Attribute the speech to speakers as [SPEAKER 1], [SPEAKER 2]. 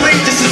[SPEAKER 1] believe this is